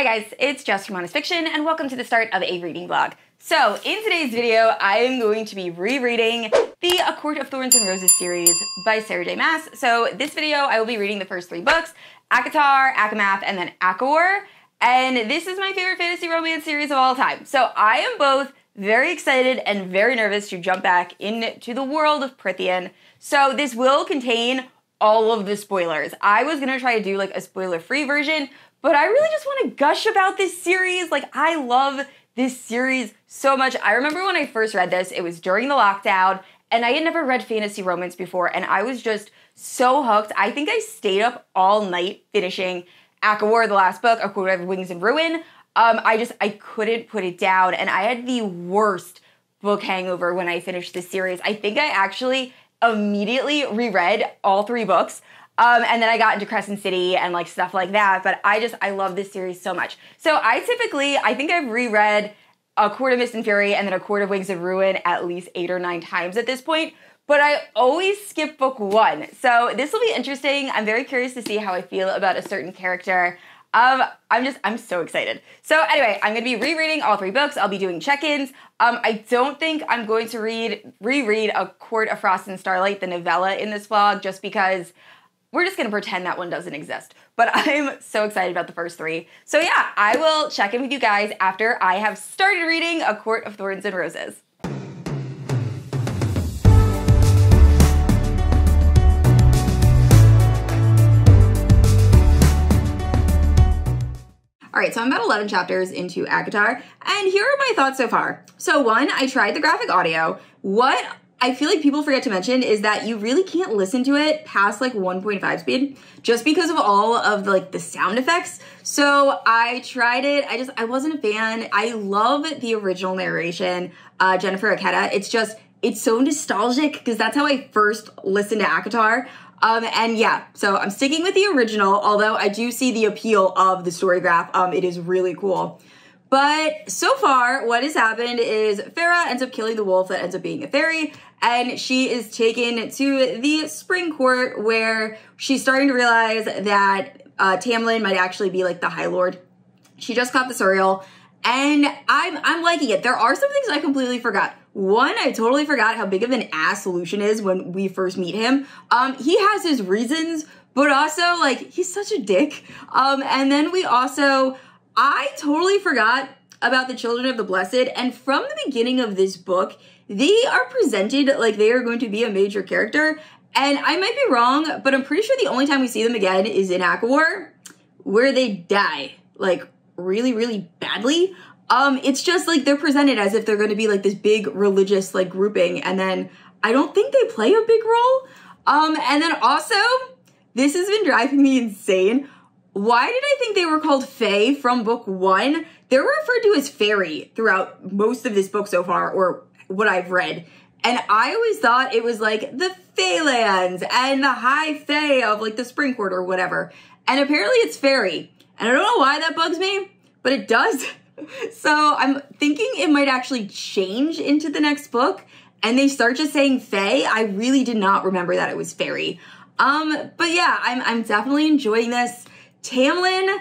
Hi guys, it's Jess from Honest Fiction and welcome to the start of a reading vlog. So in today's video, I am going to be rereading the A Court of Thorns and Roses series by Sarah J Maas. So this video, I will be reading the first three books, ACOTAR, ACOMAF, and then ACOWAR. And this is my favorite fantasy romance series of all time. So I am both very excited and very nervous to jump back into the world of Prythian. So this will contain all of the spoilers. I was gonna try to do like a spoiler-free version, but I really just want to gush about this series. Like, I love this series so much. I remember when I first read this, it was during the lockdown, and I had never read fantasy romance before, and I was just so hooked. I think I stayed up all night finishing ACOWAR, the last book, A Court of Wings and Ruin. Um, I just, I couldn't put it down, and I had the worst book hangover when I finished this series. I think I actually immediately reread all three books. Um, and then I got into Crescent City and like stuff like that. But I just, I love this series so much. So I typically, I think I've reread A Court of Mist and Fury and then A Court of Wings and Ruin at least eight or nine times at this point. But I always skip book one. So this will be interesting. I'm very curious to see how I feel about a certain character. Um, I'm just, I'm so excited. So anyway, I'm gonna be rereading all three books. I'll be doing check-ins. Um, I don't think I'm going to read, reread A Court of Frost and Starlight, the novella in this vlog, just because we're just gonna pretend that one doesn't exist. But I'm so excited about the first three. So yeah, I will check in with you guys after I have started reading A Court of Thorns and Roses. All right, so I'm about 11 chapters into ACOTAR, and here are my thoughts so far. So one, I tried the graphic audio. What I feel like people forget to mention is that you really can't listen to it past like 1.5 speed just because of all of the, like the sound effects. So I tried it. I just I wasn't a fan. I love the original narration, uh, Jennifer Ikeda. It's just it's so nostalgic because that's how I first listened to ACOTAR. Um, and yeah, so I'm sticking with the original, although I do see the appeal of the story graph. Um, it is really cool. But so far, what has happened is Feyre ends up killing the wolf that ends up being a fairy, and she is taken to the spring court where she's starting to realize that uh, Tamlin might actually be like the High Lord. She just caught the Suriel, and I'm I'm liking it. There are some things I completely forgot. One, I totally forgot how big of an ass Lucien is when we first meet him. Um, he has his reasons, but also like he's such a dick. Um, and then we also, I totally forgot about the children of the blessed. And from the beginning of this book, they are presented like they are going to be a major character. And I might be wrong, but I'm pretty sure the only time we see them again is in ACOWAR, where they die like really, really badly. Um, it's just like they're presented as if they're going to be like this big religious like grouping, and then I don't think they play a big role. Um, and then also, this has been driving me insane. Why did I think they were called Fae from book one? They're referred to as fairy throughout most of this book so far, or what I've read. And I always thought it was like the Feylands and the High Fae of like the Spring Court or whatever. And apparently it's fairy. And I don't know why that bugs me, but it does. so I'm thinking it might actually change into the next book and they start just saying Fey. I really did not remember that it was fairy. Um, but yeah, I'm I'm definitely enjoying this. Tamlin,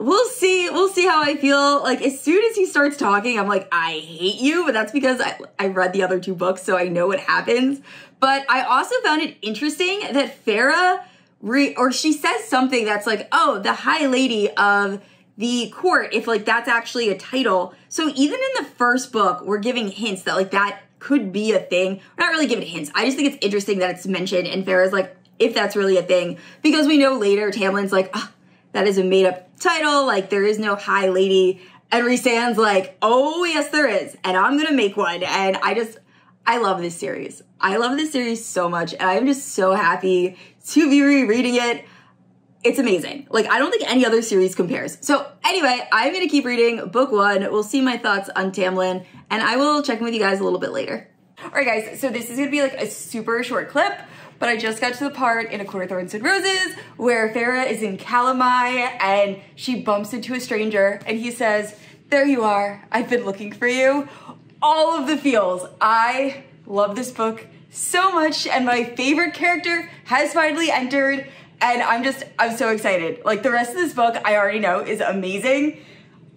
we'll see. We'll see how I feel. Like as soon as he starts talking, I'm like, I hate you, but that's because I, I read the other two books, so I know what happens. But I also found it interesting that Feyre re or she says something that's like, oh, the high lady of the court if like that's actually a title. So even in the first book, we're giving hints that like that could be a thing. We're not really giving hints. I just think it's interesting that it's mentioned and Feyre's like, if that's really a thing. Because we know later Tamlin's like, oh, that is a made up title, like there is no high lady. And Rhysand's like, oh yes there is, and I'm gonna make one. And I just I love this series. I love this series so much, and I'm just so happy to be rereading it it's amazing. Like, I don't think any other series compares. So, anyway, I'm gonna keep reading book one. We'll see my thoughts on Tamlin, and I will check in with you guys a little bit later. All right, guys, so this is gonna be like a super short clip, but I just got to the part in A Court of Thorns and Roses where Feyre is in Calanmai and she bumps into a stranger and he says, There you are, I've been looking for you. All of the feels. I love this book so much, and my favorite character has finally entered and I'm just I'm so excited. Like the rest of this book, I already know is amazing.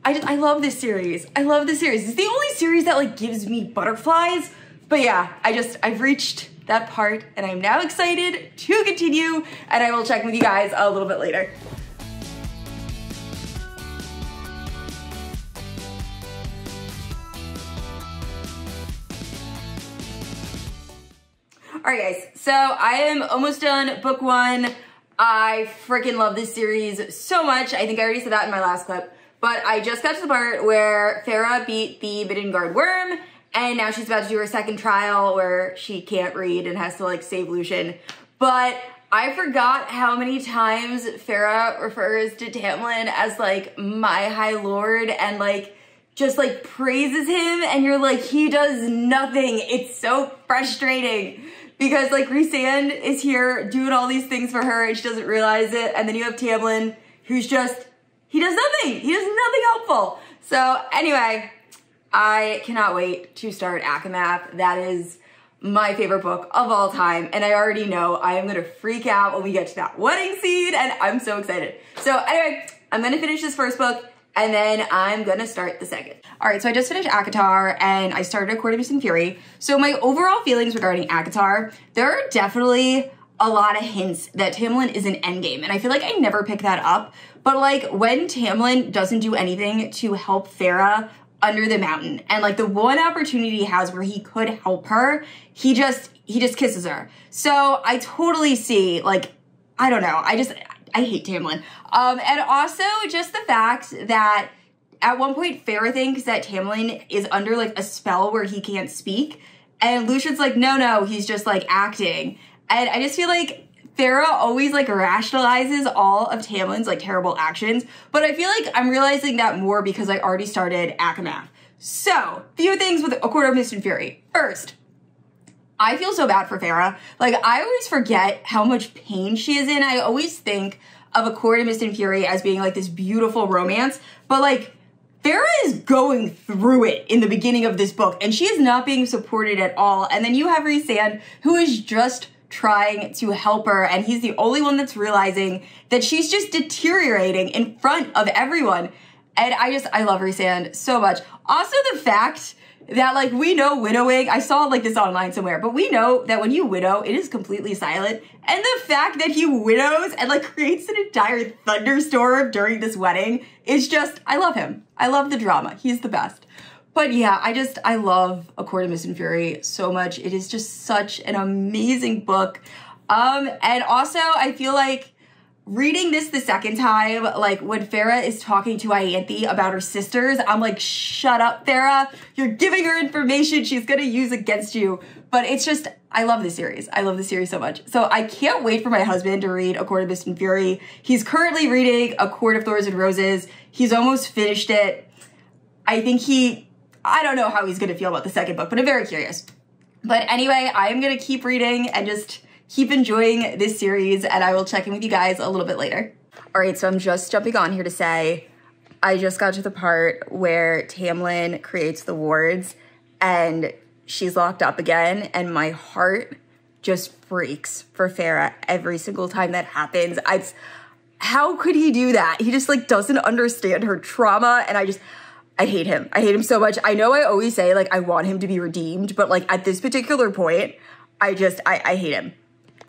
I just I love this series. I love this series. It's the only series that like gives me butterflies. But yeah, I just I've reached that part and I'm now excited to continue and I will check with you guys a little bit later. All right, guys, so I am almost done book one. I freaking love this series so much. I think I already said that in my last clip, but I just got to the part where Feyre beat the Middengard worm, and now she's about to do her second trial where she can't read and has to like save Lucien. But I forgot how many times Feyre refers to Tamlin as like my high lord and like just like praises him and you're like, he does nothing. It's so frustrating because like Rhysand is here doing all these things for her and she doesn't realize it. And then you have Tamlin who's just, he does nothing. He does nothing helpful. So anyway, I cannot wait to start ACOMAF. That is my favorite book of all time. And I already know I am gonna freak out when we get to that wedding scene and I'm so excited. So anyway, I'm gonna finish this first book and then I'm gonna start the second. All right, so I just finished ACOTAR and I started A Court of Mist and Fury. So my overall feelings regarding ACOTAR, there are definitely a lot of hints that Tamlin is an endgame, and I feel like I never pick that up. But like when Tamlin doesn't do anything to help Feyre under the mountain, and like the one opportunity he has where he could help her, he just he just kisses her. So I totally see like I don't know. I just I hate Tamlin. Um, and also just the fact that at one point Feyre thinks that Tamlin is under like a spell where he can't speak. And Lucien's like, no, no, he's just like acting. And I just feel like Feyre always like rationalizes all of Tamlin's like terrible actions. But I feel like I'm realizing that more because I already started ACOMAF. So, few things with A Court of Mist and Fury. First, I feel so bad for Feyre. Like, I always forget how much pain she is in. I always think of A Court of Mist and Fury as being like this beautiful romance, but like, Feyre is going through it in the beginning of this book, and she is not being supported at all. And then you have Rhysand, who is just trying to help her, and he's the only one that's realizing that she's just deteriorating in front of everyone. And I just, I love Rhysand so much. Also, the fact that like we know winnowing i saw like this online somewhere but we know that when you winnow it is completely silent and the fact that he winnows and like creates an entire thunderstorm during this wedding is just i love him i love the drama he's the best but yeah i just i love a court of mist and fury so much it is just such an amazing book um and also i feel like reading this the second time, like when Feyre is talking to Ianthe about her sisters, I'm like, shut up, Feyre. You're giving her information she's gonna use against you. But it's just, I love this series. I love this series so much. So I can't wait for my husband to read A Court of Mist and Fury. He's currently reading A Court of Thorns and Roses. He's almost finished it. I think he, I don't know how he's gonna feel about the second book, but I'm very curious. But anyway, I am gonna keep reading and just keep enjoying this series, and I will check in with you guys a little bit later. All right, so I'm just jumping on here to say I just got to the part where Tamlin creates the wards and she's locked up again, and my heart just freaks for Feyre every single time that happens. I, how could he do that? He just like doesn't understand her trauma, and I just. I hate him. I hate him so much. I know I always say like I want him to be redeemed, but like at this particular point, I just I, I hate him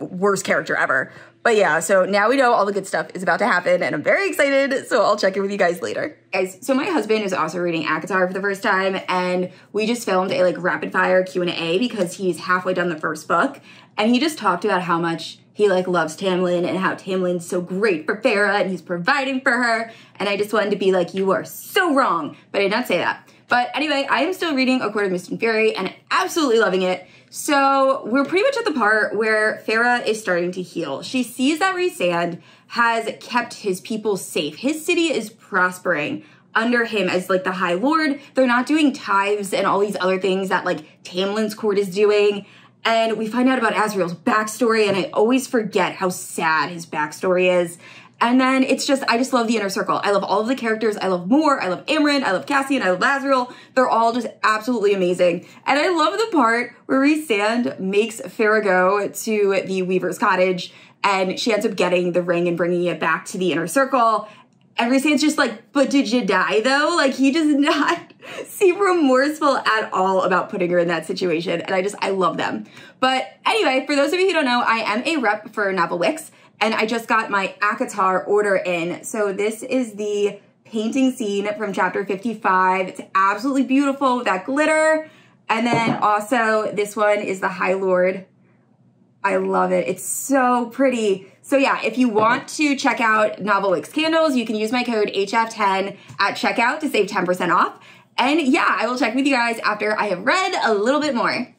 worst character ever. But yeah, so now we know all the good stuff is about to happen and I'm very excited. So I'll check in with you guys later. Guys, so my husband is also reading ACOTAR for the first time and we just filmed a like rapid fire Q&A because he's halfway done the first book and he just talked about how much he like loves Tamlin and how Tamlin's so great for Feyre and he's providing for her. And I just wanted to be like, you are so wrong. But I did not say that. But anyway, I am still reading A Court of Mist and Fury and absolutely loving it. So we're pretty much at the part where Feyre is starting to heal. She sees that Rhysand has kept his people safe. His city is prospering under him as like the High Lord. They're not doing tithes and all these other things that like Tamlin's court is doing. And we find out about Azriel's backstory, and I always forget how sad his backstory is. And then it's just, I just love the inner circle. I love all of the characters. I love Mor. I love Amren. I love Cassian. I love Azriel. They're all just absolutely amazing. And I love the part where Rhysand makes Feyre go to the Weaver's cottage and she ends up getting the ring and bringing it back to the inner circle. And Rhysand's just like, but did you die though? Like he does not seem remorseful at all about putting her in that situation. And I just, I love them. But anyway, for those of you who don't know, I am a rep for Novel Wicks and I just got my ACOTAR order in. So this is the painting scene from chapter 55. It's absolutely beautiful with that glitter. And then also this one is the High Lord. I love it. It's so pretty. So yeah, if you want to check out Novel Wicks candles, you can use my code HF10 at checkout to save 10% off. And yeah, I will check with you guys after I have read a little bit more.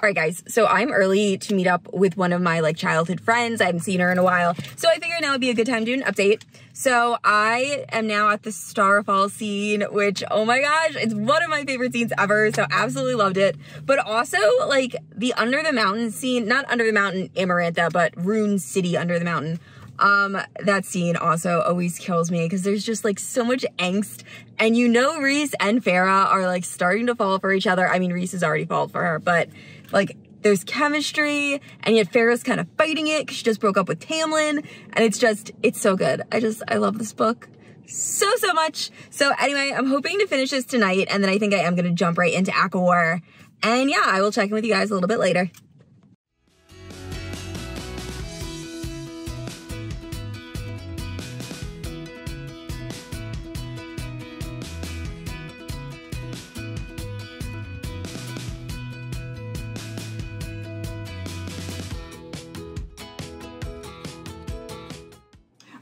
All right, guys, so I'm early to meet up with one of my like childhood friends. I haven't seen her in a while. So I figured now would be a good time to do an update. So I am now at the Starfall scene, which, oh my gosh, it's one of my favorite scenes ever. So absolutely loved it. But also like the Under the Mountain scene, not Under the Mountain Amarantha, but Hewn City Under the Mountain. Um, that scene also always kills me because there's just like so much angst and you know Rhys and Feyre are like starting to fall for each other. I mean, Rhys has already fallen for her, but like there's chemistry and yet Feyre's kind of fighting it because she just broke up with Tamlin and it's just, it's so good. I just, I love this book so, so much. So anyway, I'm hoping to finish this tonight and then I think I am going to jump right into ACOWAR. And yeah, I will check in with you guys a little bit later.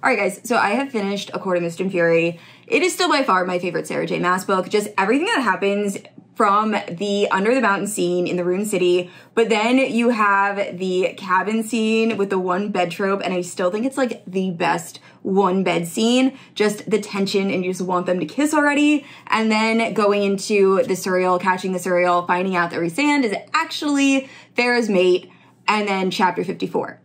All right, guys, so I have finished A Court of Fury. It is still by far my favorite Sarah J. Maas book. Just everything that happens from the Under the Mountain scene in the Hewn City, but then you have the cabin scene with the one bed trope, and I still think it's like the best one bed scene. Just the tension, and you just want them to kiss already. And then going into the Suriel, catching the Suriel, finding out that Rhysand is actually Feyre's mate, and then chapter 54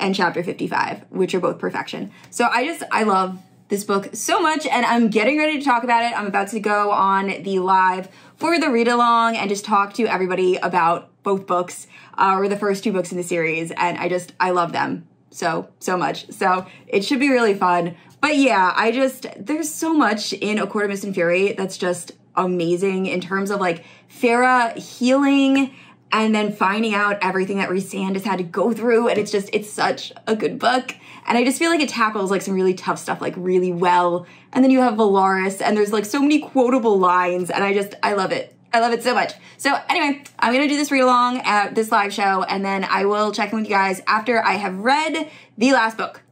and chapter 55, which are both perfection. So I just, I love this book so much and I'm getting ready to talk about it. I'm about to go on the live for the read along and just talk to everybody about both books uh, or the first two books in the series. And I just, I love them so, so much. So it should be really fun. But yeah, I just, there's so much in A Court of Mist and Fury that's just amazing in terms of like Feyre healing and then finding out everything that Rhysand has had to go through. And it's just, it's such a good book. And I just feel like it tackles like some really tough stuff like really well. And then you have Velaris, and there's like so many quotable lines and I just, I love it. I love it so much. So anyway, I'm gonna do this read along at this live show and then I will check in with you guys after I have read the last book.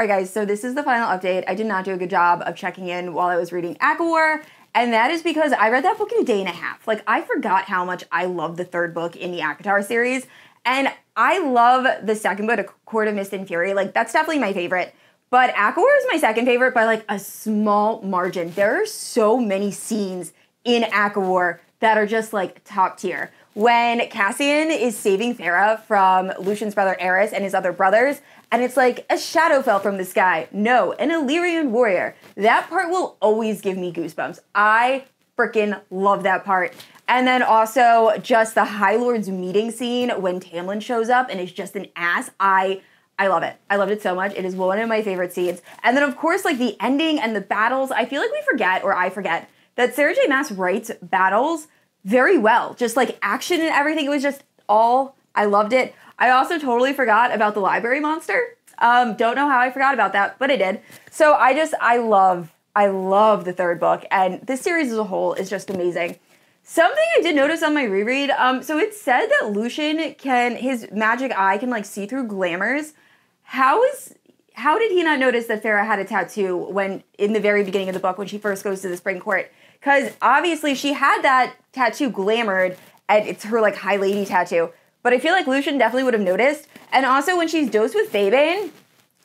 All right, guys, so this is the final update. I did not do a good job of checking in while I was reading ACOWAR, and that is because I read that book in a day and a half. Like, I forgot how much I love the third book in the ACOTAR series, and I love the second book, A Court of Mist and Fury. Like, that's definitely my favorite. But ACOWAR is my second favorite by like a small margin. There are so many scenes in ACOWAR that are just like top tier. When Cassian is saving Feyre from Lucien's brother Eris and his other brothers, and it's like a shadow fell from the sky. No, an Illyrian warrior. That part will always give me goosebumps. I freaking love that part. And then also just the High Lord's meeting scene when Tamlin shows up and is just an ass. I I love it. I loved it so much. It is one of my favorite scenes. And then of course like the ending and the battles. I feel like we forget or I forget that Sarah J. Maas writes battles very well. Just like action and everything. It was just all I loved it. I also totally forgot about the library monster. Um, don't know how I forgot about that, but I did. So I just, I love, I love the third book, and this series as a whole is just amazing. Something I did notice on my reread, um, so it said that Lucien can his magic eye can like see through glamours. How is how did he not notice that Feyre had a tattoo when in the very beginning of the book when she first goes to the spring court? Because obviously she had that tattoo glamored and it's her like high lady tattoo. But I feel like Lucien definitely would have noticed. And also when she's dosed with Faebane,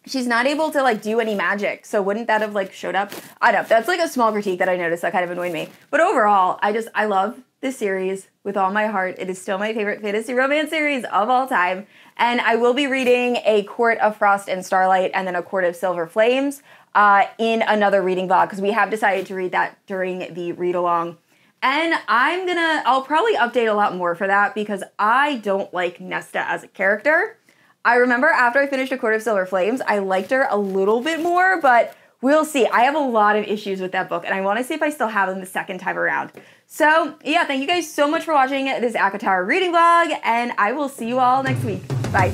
she's not able to like do any magic. So wouldn't that have like showed up? I don't know. That's like a small critique that I noticed that kind of annoyed me. But overall, I just I love this series with all my heart. It is still my favorite fantasy romance series of all time. And I will be reading A Court of Frost and Starlight and then A Court of Silver Flames uh, in another reading vlog because we have decided to read that during the read along. And I'm gonna, I'll probably update a lot more for that because I don't like Nesta as a character. I remember after I finished A Court of Silver Flames, I liked her a little bit more, but we'll see. I have a lot of issues with that book, and I want to see if I still have them the second time around. So, yeah, thank you guys so much for watching this ACOTAR reading vlog, and I will see you all next week. Bye.